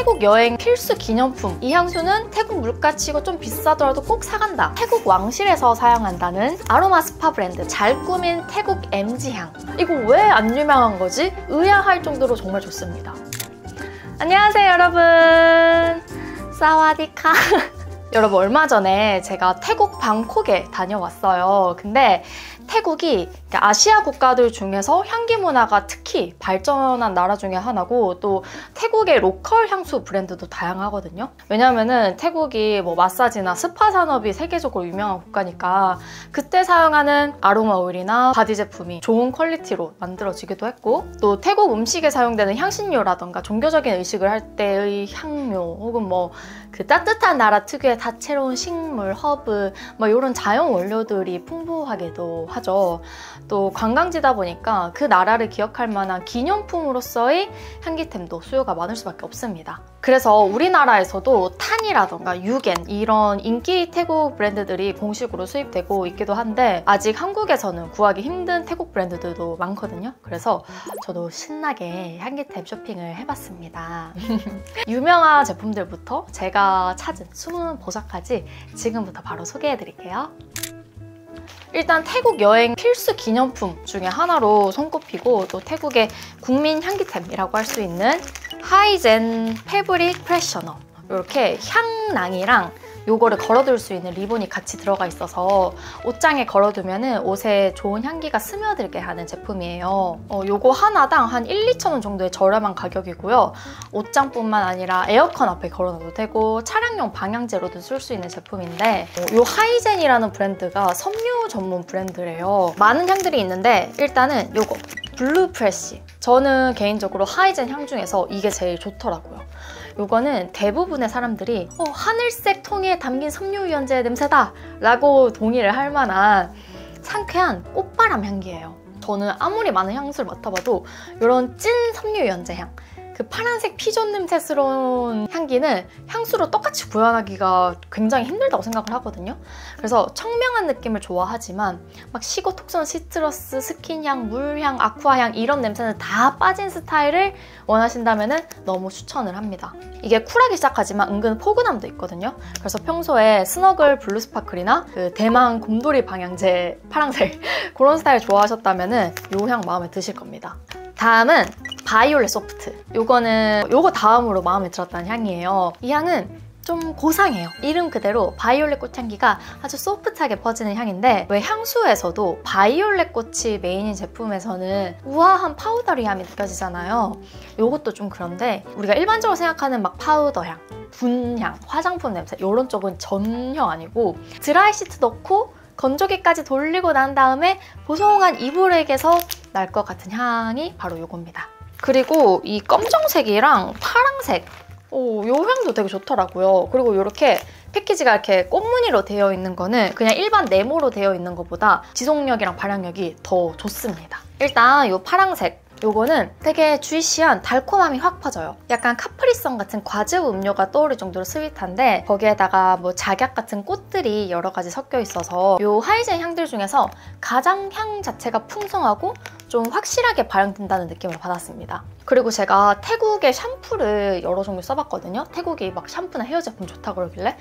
태국 여행 필수 기념품. 이 향수는 태국 물가치고 좀 비싸더라도 꼭 사간다. 태국 왕실에서 사용한다는 아로마 스파 브랜드 잘 꾸민 태국 MG향. 이거 왜 안 유명한 거지? 의아할 정도로 정말 좋습니다. 안녕하세요 여러분. 사와디카. 여러분 얼마 전에 제가 태국 방콕에 다녀왔어요. 근데 태국이 아시아 국가들 중에서 향기 문화가 특히 발전한 나라 중에 하나고 또 태국의 local 향수 브랜드도 다양하거든요. 왜냐면은 태국이 뭐 마사지나 스파 산업이 세계적으로 유명한 국가니까 그 때 사용하는 아로마 오일이나 바디 제품이 좋은 퀄리티로 만들어지기도 했고 또 태국 음식에 사용되는 향신료라던가 종교적인 의식을 할 때의 향료 혹은 뭐 그 따뜻한 나라 특유의 다채로운 식물, 허브 뭐 이런 자연 원료들이 풍부하게도. 하죠. 또 관광지다 보니까 그 나라를 기억할 만한 기념품으로서의 향기템도 수요가 많을 수밖에 없습니다. 그래서 우리나라에서도 탄이라던가 유겐 이런 인기 태국 브랜드들이 공식으로 수입되고 있기도 한데 아직 한국에서는 구하기 힘든 태국 브랜드들도 많거든요. 그래서 저도 신나게 향기템 쇼핑을 해봤습니다. 유명한 제품들부터 제가 찾은 숨은 보석까지 지금부터 바로 소개해드릴게요. 일단 태국 여행 필수 기념품 중에 하나로 손꼽히고 또 태국의 국민 향기템이라고 할 수 있는 하이젠 fabric freshener 이렇게 향낭이랑 요거를 걸어둘 수 있는 리본이 같이 들어가 있어서 옷장에 걸어두면 옷에 좋은 향기가 스며들게 하는 제품이에요. 어, 요거 하나당 한 1, 2천 원 정도의 저렴한 가격이고요. 옷장뿐만 아니라 에어컨 앞에 걸어놔도 되고 차량용 방향제로도 쓸 수 있는 제품인데 어, 요 하이젠이라는 브랜드가 섬유 전문 브랜드래요. 많은 향들이 있는데 일단은 요거 Blue Fresh 저는 개인적으로 하이젠 향 중에서 이게 제일 좋더라고요. 이거는 대부분의 사람들이 어, 하늘색 통에 담긴 섬유유연제 냄새다 라고 동의를 할 만한 상쾌한 꽃바람 향기예요. 저는 아무리 많은 향수를 맡아봐도 이런 찐 섬유유연제 향 그 파란색 피존 냄새스러운 향기는 향수로 똑같이 구현하기가 굉장히 힘들다고 생각을 하거든요. 그래서 청명한 느낌을 좋아하지만 막 시고 톡 쏜 citrus, 스킨향, 물향, aqua향 이런 냄새는 다 빠진 스타일을 원하신다면 너무 추천을 합니다. 이게 쿨하게 시작하지만 은근 포근함도 있거든요. 그래서 평소에 스너글 Blue Sparkle이나 그 대만 곰돌이 방향제 파랑색 그런 스타일 좋아하셨다면 이 향 마음에 드실 겁니다. 다음은 Violet Soft. 요거는 요거 다음으로 마음에 들었던 향이에요. 이 향은 좀 고상해요. 이름 그대로 바이올렛 꽃향기가 아주 소프트하게 퍼지는 향인데 왜 향수에서도 바이올렛 꽃이 메인인 제품에서는 우아한 powdery 향이 느껴지잖아요. 요것도 좀 그런데 우리가 일반적으로 생각하는 막 파우더 향, 분향, 화장품 냄새 이런 쪽은 전혀 아니고 dry sheet 넣고 건조기까지 돌리고 난 다음에 보송한 이불에게서 날 것 같은 향이 바로 이겁니다. 그리고 이 검정색이랑 파랑색 오, 요 향도 되게 좋더라고요. 그리고 이렇게 패키지가 이렇게 꽃무늬로 되어 있는 거는 그냥 일반 네모로 되어 있는 것보다 지속력이랑 발향력이 더 좋습니다. 일단 이 파랑색 요거는 되게 juicy한 달콤함이 확 퍼져요. 약간 카프리썬 같은 과즙 음료가 떠오를 정도로 sweet한데 거기에다가 뭐 작약 같은 꽃들이 여러 가지 섞여 있어서 요 하이젠 향들 중에서 가장 향 자체가 풍성하고 좀 확실하게 발현된다는 느낌을 받았습니다. 그리고 제가 태국의 샴푸를 여러 종류 써봤거든요. 태국이 막 샴푸나 헤어 제품 좋다고 그러길래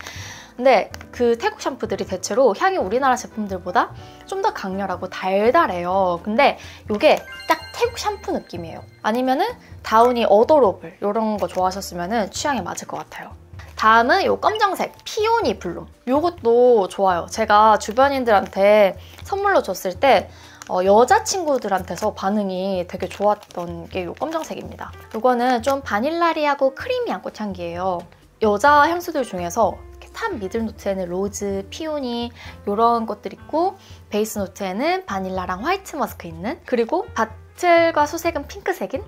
근데 그 태국 샴푸들이 대체로 향이 우리나라 제품들보다 좀 더 강렬하고 달달해요. 근데 이게 딱 태국 샴푸 느낌이에요. 아니면은 다우니 어도로블 이런 거 좋아하셨으면 취향에 맞을 것 같아요. 다음은 이 검정색 피오니 블룸 이것도 좋아요. 제가 주변인들한테 선물로 줬을 때 어, 여자친구들한테서 반응이 되게 좋았던 게 이 검정색입니다. 이거는 좀 바닐라리하고 creamy한 꽃향기예요. 여자 향수들 중에서 top middle note에는 rose, peony 이런 것들 있고 base note에는 바닐라랑 white musk 있는 그리고 bottle과 수색은 핑크색인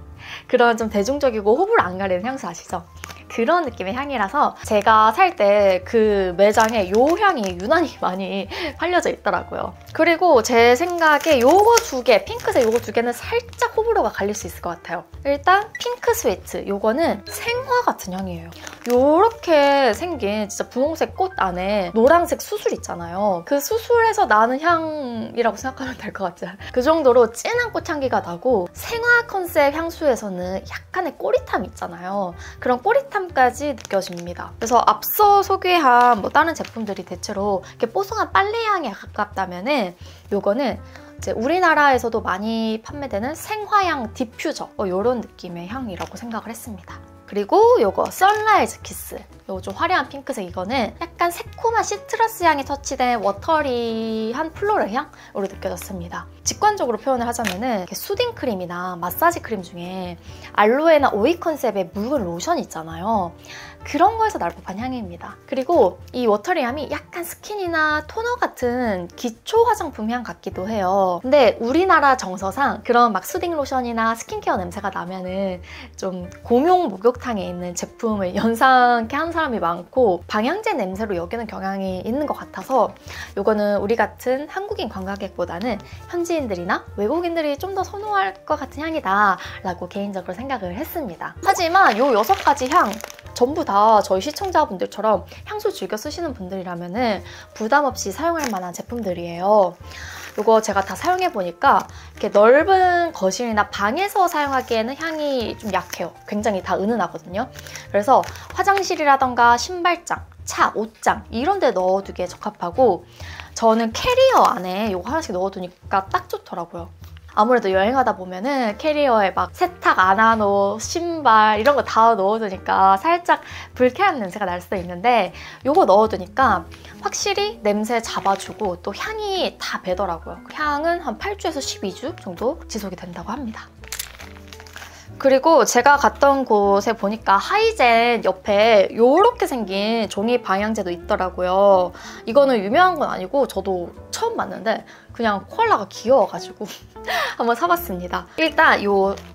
그런 좀 대중적이고 호불호 안 가리는 향수 아시죠? 그런 느낌의 향이라서 제가 살 때 그 매장에 이 향이 유난히 많이 팔려져 있더라고요. 그리고 제 생각에 요거 두 개, 핑크색 요거 두 개는 살짝 호불호가 갈릴 수 있을 것 같아요. 일단 핑크 스위트 요거는 생화 같은 향이에요. 요렇게 생긴 진짜 분홍색 꽃 안에 노란색 수술 있잖아요. 그 수술에서 나는 향이라고 생각하면 될 것 같아요. 그 정도로 진한 꽃향기가 나고 생화 컨셉 향수에서는 약간의 꼬릿함 있잖아요. 그런 꼬릿함 뽀송함까지 느껴집니다. 그래서 앞서 소개한 뭐 다른 제품들이 대체로 이렇게 뽀송한 빨래 향에 가깝다면 은 요거는 우리나라에서도 많이 판매되는 생화향 디퓨저 이런 어, 느낌의 향이라고 생각을 했습니다. 그리고 요거 Sunrise Kiss 요거 좀 화려한 핑크색 이거는 약간 새콤한 citrus 향이 터치된 watery한 floral 향으로 느껴졌습니다. 직관적으로 표현을 하자면 은 soothing 크림이나 마사지 크림 중에 알로에나 오이 컨셉의 묽은 로션 있잖아요. 그런 거에서 날 법한 향입니다. 그리고 이 watery함이 약간 스킨이나 토너 같은 기초 화장품 향 같기도 해요. 근데 우리나라 정서상 그런 막 soothing 로션이나 스킨케어 냄새가 나면은 좀 공용 목욕탕에 있는 제품을 연상케 하는 사람이 많고 방향제 냄새로 여기는 경향이 있는 것 같아서 이거는 우리 같은 한국인 관광객보다는 현지인들이나 외국인들이 좀 더 선호할 것 같은 향이다 라고 개인적으로 생각을 했습니다. 하지만 이 여섯 가지 향 전부 다 저희 시청자분들처럼 향수 즐겨 쓰시는 분들이라면 부담 없이 사용할 만한 제품들이에요. 이거 제가 다 사용해 보니까 이렇게 넓은 거실이나 방에서 사용하기에는 향이 좀 약해요. 굉장히 다 은은하거든요. 그래서 화장실이라던가 신발장, 차, 옷장 이런 데 넣어두기에 적합하고 저는 캐리어 안에 이거 하나씩 넣어두니까 딱 좋더라고요. 아무래도 여행하다 보면은 캐리어에 막 세탁 안하노, 신발 이런 거 다 넣어두니까 살짝 불쾌한 냄새가 날 수도 있는데 이거 넣어두니까 확실히 냄새 잡아주고 또 향이 다 배더라고요. 그 향은 한 8주에서 12주 정도 지속이 된다고 합니다. 그리고 제가 갔던 곳에 보니까 하이젠 옆에 이렇게 생긴 종이 방향제도 있더라고요. 이거는 유명한 건 아니고 저도 처음 봤는데 그냥 코알라가 귀여워가지고 한번 사봤습니다. 일단 이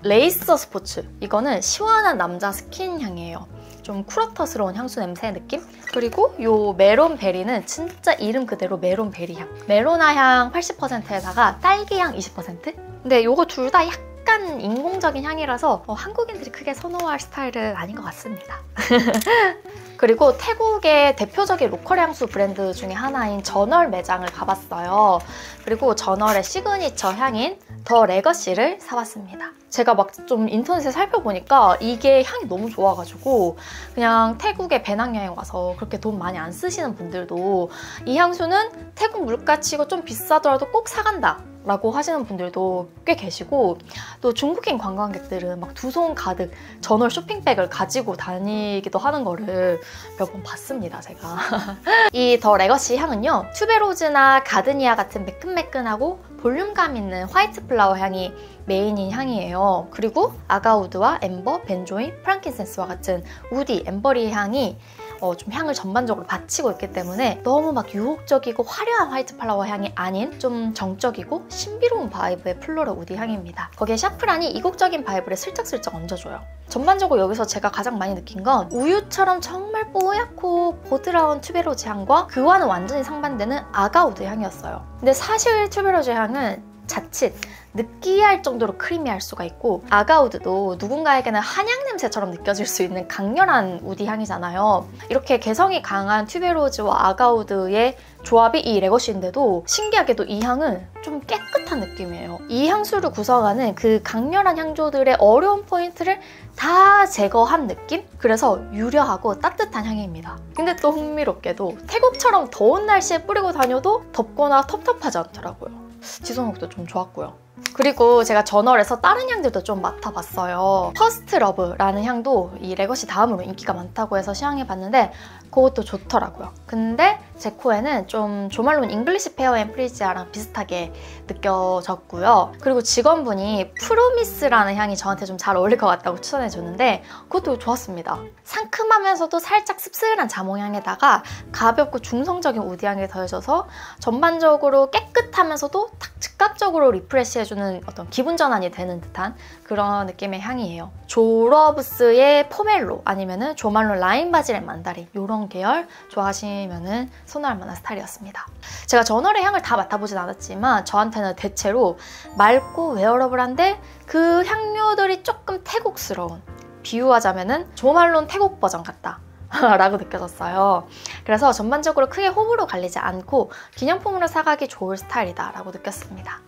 Racer Sports 이거는 시원한 남자 스킨 향이에요. 좀 쿨워터스러운 향수 냄새 느낌? 그리고 이 melon berry는 진짜 이름 그대로 melon berry 향. 메로나 향 80%에다가 딸기 향 20%? 근데 이거 둘 다 약간 약간 인공적인 향이라서 어, 한국인들이 크게 선호할 스타일은 아닌 것 같습니다. 그리고 태국의 대표적인 local 향수 브랜드 중에 하나인 저널 매장을 가봤어요. 그리고 저널의 시그니처 향인 The Legacy를 사봤습니다. 제가 막 좀 인터넷에 살펴보니까 이게 향이 너무 좋아가지고 그냥 태국에 배낭여행 와서 그렇게 돈 많이 안 쓰시는 분들도 이 향수는 태국 물가치고 좀 비싸더라도 꼭 사간다 라고 하시는 분들도 꽤 계시고 또 중국인 관광객들은 막 두 손 가득 저널 쇼핑백을 가지고 다니기도 하는 거를 몇 번 봤습니다 제가. 이 The Legacy 향은요 tuberose나 gardenia 같은 매끈매끈하고 볼륨감 있는 white flower 향이 메인인 향이에요. 그리고 agarwood와 amber, benzoin, frankincense와 같은 woody, ambery 향이 어, 좀 향을 전반적으로 받치고 있기 때문에 너무 막 유혹적이고 화려한 white flower 향이 아닌 좀 정적이고 신비로운 vibe의 floral woody 향입니다. 거기에 샤프란이 이국적인 vibe를 슬쩍슬쩍 얹어줘요. 전반적으로 여기서 제가 가장 많이 느낀 건 우유처럼 정말 뽀얗고 보드라운 tuberose 향과 그와는 완전히 상반되는 agarwood 향이었어요. 근데 사실 tuberose 향은 자칫 느끼할 정도로 크리미할 수가 있고 아가우드도 누군가에게는 한약 냄새처럼 느껴질 수 있는 강렬한 우디 향이잖아요. 이렇게 개성이 강한 튜베로즈와 아가우드의 조합이 이 레거시인데도 신기하게도 이 향은 좀 깨끗한 느낌이에요. 이 향수를 구성하는 그 강렬한 향조들의 어려운 포인트를 다 제거한 느낌? 그래서 유려하고 따뜻한 향입니다. 근데 또 흥미롭게도 태국처럼 더운 날씨에 뿌리고 다녀도 덥거나 텁텁하지 않더라고요. 지속력도 좀 좋았고요. 그리고 제가 Journal에서 다른 향들도 좀 맡아봤어요. First Love라는 향도 이 Legacy 다음으로 인기가 많다고 해서 시향해봤는데 그것도 좋더라고요. 근데 제 코에는 좀 Jo Malone English Pear and Freesia랑 비슷하게 느껴졌고요. 그리고 직원분이 Promise라는 향이 저한테 좀 잘 어울릴 것 같다고 추천해줬는데 그것도 좋았습니다. 상큼하면서도 살짝 씁쓸한 자몽향에다가 가볍고 중성적인 woody향이 더해져서 전반적으로 깨끗하면서도 딱 즉각적으로 refresh해 주는 어떤 기분 전환이 되는 듯한 그런 느낌의 향이에요. Jo Loves의 Pomelo 아니면 Jo Malone Lime Basil and Mandarin 이런 계열 좋아하시면 선호할 만한 스타일이었습니다. 제가 Journal의 향을 다 맡아보진 않았지만 저한테는 대체로 맑고 wearable한데 그 향료들이 조금 태국스러운 비유하자면 Jo Malone 태국 버전 같다. 라고 느껴졌어요. 그래서 전반적으로 크게 호불호 갈리지 않고 기념품으로 사가기 좋을 스타일이다 라고 느꼈습니다.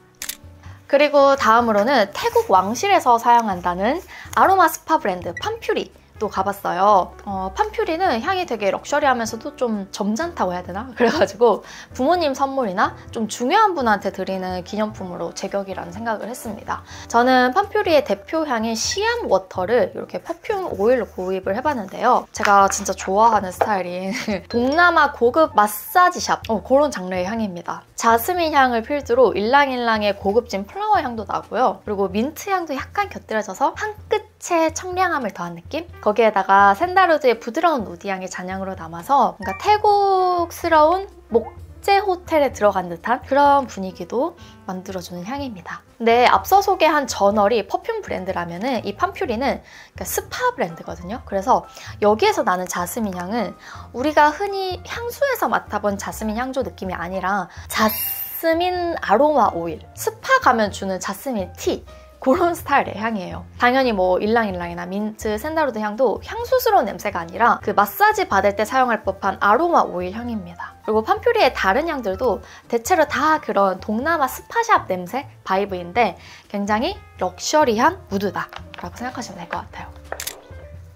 그리고 다음으로는 태국 왕실에서 사용한다는 아로마 스파 브랜드 Panpuri도 가봤어요. 어, Panpuri는 향이 되게 luxury하면서도 좀 점잖다고 해야 되나? 그래가지고 부모님 선물이나 좀 중요한 분한테 드리는 기념품으로 제격이라는 생각을 했습니다. 저는 Panpuri의 대표 향인 Siam Water를 이렇게 perfume oil로 구입을 해봤는데요. 제가 진짜 좋아하는 스타일인 동남아 고급 마사지샵 어, 그런 장르의 향입니다. 자스민 향을 필두로 일랑일랑의 고급진 flower 향도 나고요. 그리고 민트 향도 약간 곁들여져서 한 끝에 청량함을 더한 느낌? 거기에다가 sandalwood의 부드러운 woody향이 잔향으로 남아서 뭔가 태국스러운 목재 호텔에 들어간 듯한 그런 분위기도 만들어주는 향입니다. 근데 앞서 소개한 Journal이 perfume 브랜드라면 이 Panpuri는 그러니까 스파 브랜드거든요. 그래서 여기에서 나는 자스민 향은 우리가 흔히 향수에서 맡아본 자스민 향조 느낌이 아니라 자스민 아로마 오일, 스파 가면 주는 자스민 tea 그런 스타일의 향이에요. 당연히 뭐 일랑일랑이나 민트, sandalwood 향도 향수스러운 냄새가 아니라 그 마사지 받을 때 사용할 법한 아로마 오일 향입니다. 그리고 Panpuri의 다른 향들도 대체로 다 그런 동남아 스파샵 냄새 vibe인데 굉장히 luxury한 무드다 라고 생각하시면 될 것 같아요.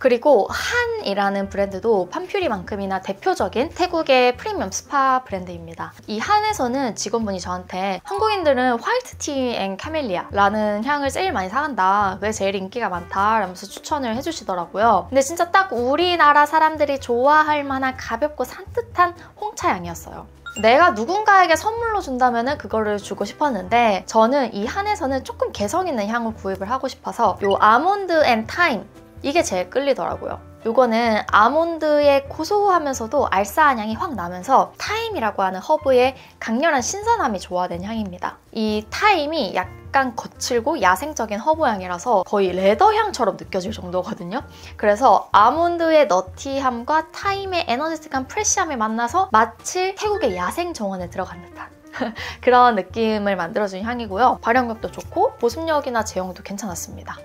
그리고 Harnn이라는 브랜드도 Panpuri만큼이나 대표적인 태국의 프리미엄 스파 브랜드입니다. 이 Harnn에서는 직원분이 저한테 한국인들은 White Tea and Camellia라는 향을 제일 많이 사간다. 왜 제일 인기가 많다? 라면서 추천을 해주시더라고요. 근데 진짜 딱 우리나라 사람들이 좋아할 만한 가볍고 산뜻한 홍차 향이었어요. 내가 누군가에게 선물로 준다면 그거를 주고 싶었는데 저는 이 Harnn에서는 조금 개성 있는 향을 구입을 하고 싶어서 이 Almond and Thyme 이게 제일 끌리더라고요. 이거는 아몬드의 고소하면서도 알싸한 향이 확 나면서 thyme이라고 하는 허브의 강렬한 신선함이 조화된 향입니다. 이 thyme이 약간 거칠고 야생적인 허브 향이라서 거의 leather 향처럼 느껴질 정도거든요. 그래서 아몬드의 너티함과 타임의 에너지틱한 프레시함이 만나서 마치 태국의 야생 정원에 들어간 듯한 그런 느낌을 만들어준 향이고요. 발향력도 좋고 보습력이나 제형도 괜찮았습니다.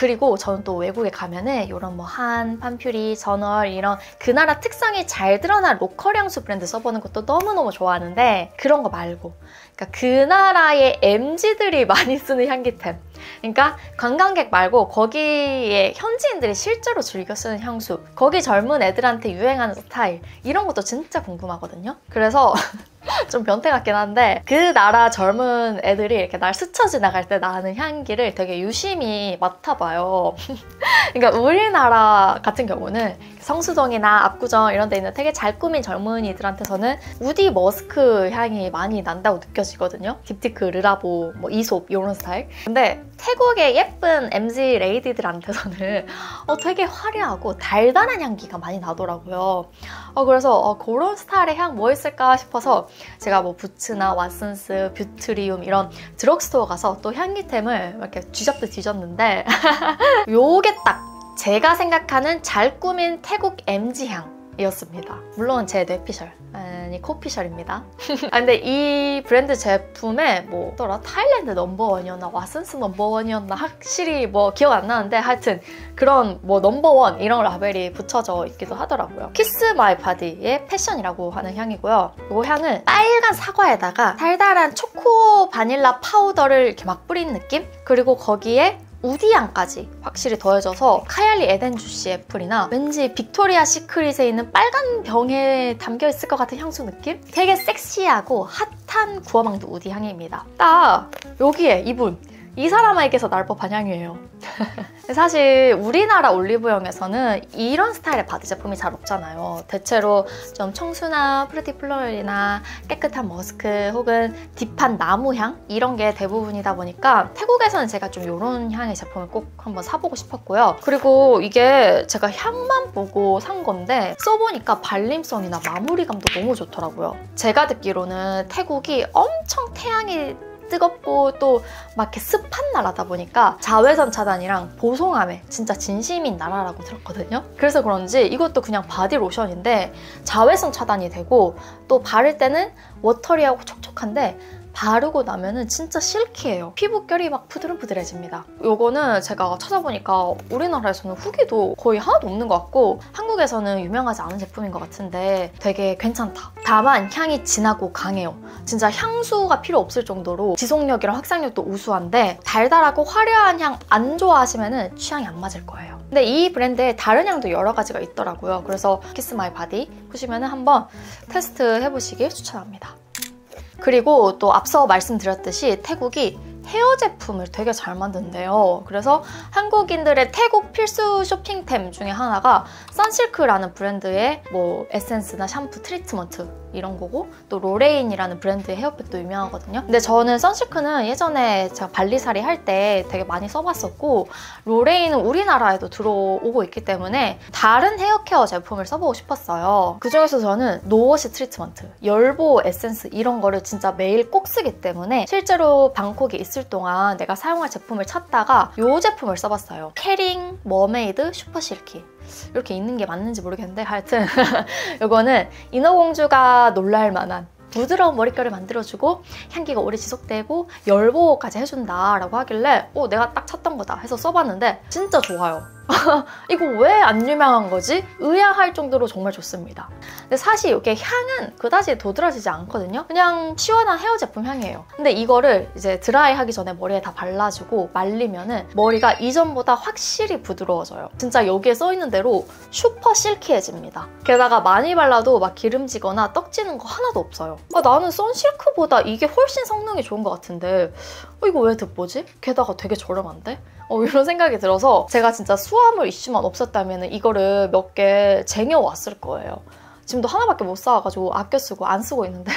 그리고 저는 또 외국에 가면은 이런 뭐 Harnn, Panpuri, Journal 이런 그 나라 특성이 잘 드러난 local 향수 브랜드 써보는 것도 너무너무 좋아하는데 그런 거 말고. 그러니까 그 나라의 MZ들이 많이 쓰는 향기템. 그러니까 관광객 말고 거기에 현지인들이 실제로 즐겨 쓰는 향수. 거기 젊은 애들한테 유행하는 스타일. 이런 것도 진짜 궁금하거든요. 그래서 좀 변태 같긴 한데 그 나라 젊은 애들이 이렇게 날 스쳐 지나갈 때 나는 향기를 되게 유심히 맡아봐요. 그러니까 우리나라 같은 경우는 성수동이나 압구정 이런 데 있는 되게 잘 꾸민 젊은이들한테서는 woody musk 향이 많이 난다고 느껴지거든요. Diptyque, Le Labo, 뭐 Aesop 이런 스타일. 근데 태국의 예쁜 MZ lady들한테서는 어, 되게 화려하고 달달한 향기가 많이 나더라고요. 어, 그래서 어, 그런 스타일의 향 뭐 있을까 싶어서 제가 뭐 Boots나 Watsons, Beautrium 이런 드럭스토어 가서 또 향기템을 이렇게 쥐잡듯 뒤졌는데 요게 딱 제가 생각하는 잘 꾸민 태국 MZ향 이었습니다. 물론 제 뇌피셜, 아니 코피셜입니다. 아, 근데 이 브랜드 제품에 뭐 더라 타일랜드 넘버원이었나 왓슨스 넘버원이었나 확실히 뭐 기억 안 나는데 하여튼 그런 뭐 넘버원 이런 라벨이 붙여져 있기도 하더라고요. Kiss My Body의 Passion이라고 하는 향이고요. 이 향은 빨간 사과에다가 달달한 초코 바닐라 파우더를 이렇게 막 뿌린 느낌? 그리고 거기에 woody향까지 확실히 더해져서 Kayali Eden Juicy Apple이나 왠지 Victoria's Secret에 있는 빨간 병에 담겨있을 것 같은 향수 느낌? 되게 섹시하고 핫한 gourmand woody 향입니다. 딱 여기에 이분 이 사람에게서 날 법한 향이에요. 사실 우리나라 올리브영에서는 이런 스타일의 바디 제품이 잘 없잖아요. 대체로 좀 청순한 pretty floral이나 깨끗한 머스크 혹은 deep한 나무향 이런 게 대부분이다 보니까 태국에서는 제가 좀 이런 향의 제품을 꼭 한번 사보고 싶었고요. 그리고 이게 제가 향만 보고 산 건데 써보니까 발림성이나 마무리감도 너무 좋더라고요. 제가 듣기로는 태국이 엄청 태양이 뜨겁고 또 막 이렇게 습한 나라다 보니까 자외선 차단이랑 보송함에 진짜 진심인 나라라고 들었거든요. 그래서 그런지 이것도 그냥 바디 로션인데 자외선 차단이 되고 또 바를 때는 watery하고 촉촉한데 바르고 나면은 진짜 silky해요. 피부결이 막 부드름부드러집니다. 이거는 제가 찾아보니까 우리나라에서는 후기도 거의 하나도 없는 것 같고 한국에서는 유명하지 않은 제품인 것 같은데 되게 괜찮다. 다만 향이 진하고 강해요. 진짜 향수가 필요 없을 정도로 지속력이랑 확산력도 우수한데 달달하고 화려한 향 안 좋아하시면 취향이 안 맞을 거예요. 근데 이 브랜드에 다른 향도 여러 가지가 있더라고요. 그래서 Kiss My Body 보시면 한번 테스트 해보시길 추천합니다. 그리고 또 앞서 말씀드렸듯이 태국이 헤어 제품을 되게 잘 만든대요. 그래서 한국인들의 태국 필수 쇼핑템 중에 하나가 Sunsilk라는 브랜드의 뭐 에센스나 샴푸, 트리트먼트 이런 거고 또 Lolane이라는 브랜드의 헤어팩도 유명하거든요. 근데 저는 Sunsilk는 예전에 제가 발리살이 할 때 되게 많이 써봤었고 Lolane은 우리나라에도 들어오고 있기 때문에 다른 헤어케어 제품을 써보고 싶었어요. 그중에서 저는 no-wash 트리트먼트, 열보 에센스 이런 거를 진짜 매일 꼭 쓰기 때문에 실제로 방콕에 있을 동안 내가 사용할 제품을 찾다가 이 제품을 써봤어요. Caring Mermaid Super Silky 이렇게 있는 게 맞는지 모르겠는데 하여튼 이거는 인어공주가 놀랄 만한 부드러운 머릿결을 만들어주고 향기가 오래 지속되고 열보까지 해준다라고 하길래 어 내가 딱 찾던 거다 해서 써봤는데 진짜 좋아요. 이거 왜 안 유명한 거지? 의아할 정도로 정말 좋습니다. 근데 사실 이게 향은 그다지 도드라지지 않거든요. 그냥 시원한 헤어 제품 향이에요. 근데 이거를 이제 드라이 하기 전에 머리에 다 발라주고 말리면은 머리가 이전보다 확실히 부드러워져요. 진짜 여기에 써있는 대로 슈퍼 실키해집니다. 게다가 많이 발라도 막 기름지거나 떡지는 거 하나도 없어요. 아, 나는 선실크보다 이게 훨씬 성능이 좋은 것 같은데 어, 이거 왜 득보지? 게다가 되게 저렴한데? 어, 이런 생각이 들어서 제가 진짜 수화물 이슈만 없었다면 이거를 몇 개 쟁여왔을 거예요. 지금도 하나밖에 못 사와가지고 아껴 쓰고 안 쓰고 있는데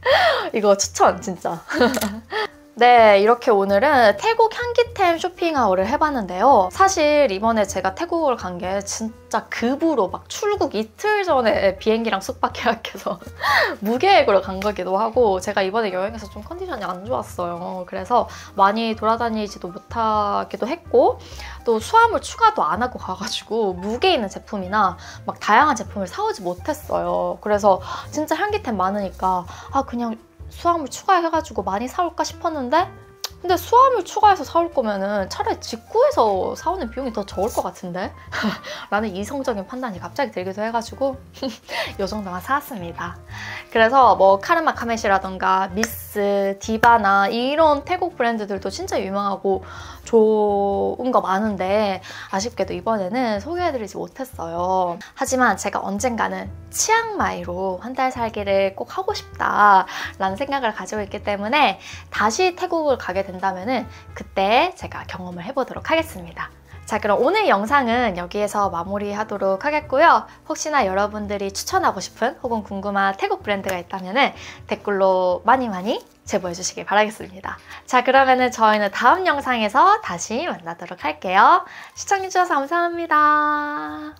이거 추천 진짜. 네, 이렇게 오늘은 태국 향기템 쇼핑하울을 해봤는데요. 사실 이번에 제가 태국을 간 게 진짜 급으로 막 출국 이틀 전에 비행기랑 숙박 예약해서 무계획으로 간 거기도 하고 제가 이번에 여행에서 좀 컨디션이 안 좋았어요. 그래서 많이 돌아다니지도 못하기도 했고 또 수화물 추가도 안 하고 가가지고 무게 있는 제품이나 막 다양한 제품을 사오지 못했어요. 그래서 진짜 향기템 많으니까 아 그냥 수화물 추가해가지고 많이 사올까 싶었는데 근데 수화물 추가해서 사올 거면은 차라리 직구해서 사오는 비용이 더 적을 것 같은데? 라는 이성적인 판단이 갑자기 들기도 해가지고 이 정도만 사왔습니다. 그래서 뭐 카르마 카메시라던가 미 스, 디바나 이런 태국 브랜드들도 진짜 유명하고 좋은 거 많은데 아쉽게도 이번에는 소개해드리지 못했어요. 하지만 제가 언젠가는 치앙마이로 한 달 살기를 꼭 하고 싶다라는 생각을 가지고 있기 때문에 다시 태국을 가게 된다면 그때 제가 경험을 해보도록 하겠습니다. 자 그럼 오늘 영상은 여기에서 마무리하도록 하겠고요. 혹시나 여러분들이 추천하고 싶은 혹은 궁금한 태국 브랜드가 있다면 댓글로 많이 많이 제보해 주시길 바라겠습니다. 자 그러면 저희는 다음 영상에서 다시 만나도록 할게요. 시청해주셔서 감사합니다.